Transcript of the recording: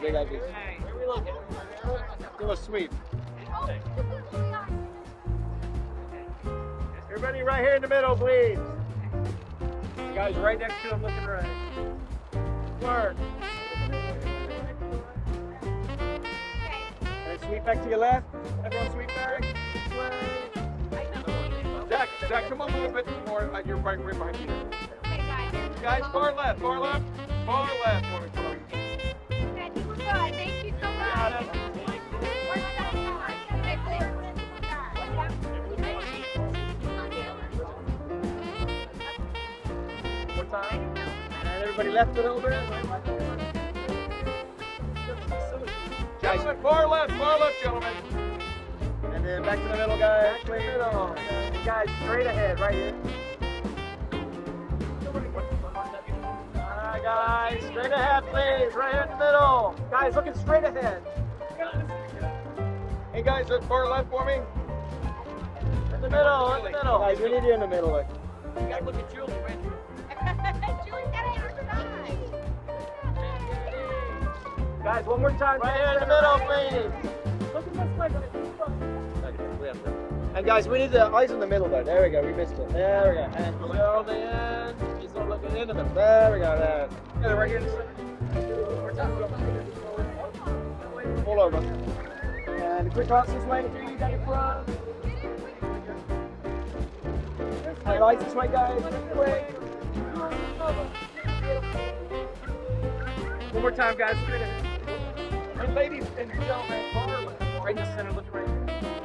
big IVs. Where we looking? Do a sweep. Everybody right here in the middle, please. The guys right next to him looking right. Work. And sweep back to your left. Everyone sweep back. This way. Zack, Zack, come on a little bit more. Like you're right, right behind you. Guys, far left, far left, far left. More time. And everybody left a little bit. Gentlemen, far left, far left, gentlemen. And then back to the middle, guys. Back to the middle. Guys, straight ahead, right here. Alright, guys, straight ahead, please. Right here in the middle. Guys, looking straight ahead. Hey guys, look far left for me. In the middle, in the middle. Guys, we need you in the middle. Like. You gotta look at Julie, man. Guys, one more time. Right here in the middle, please. Look at this way. And guys, we need the eyes in the middle there. There we go. We missed it. There we go. And go the end. He's not looking into them. There we go. There. Yeah, right here in the center. One more time. Pull over. And a quick cross this way. Three down in front. And lights this way, guys. Way. One more time, guys. Ladies and gentlemen, right in the center, look right here.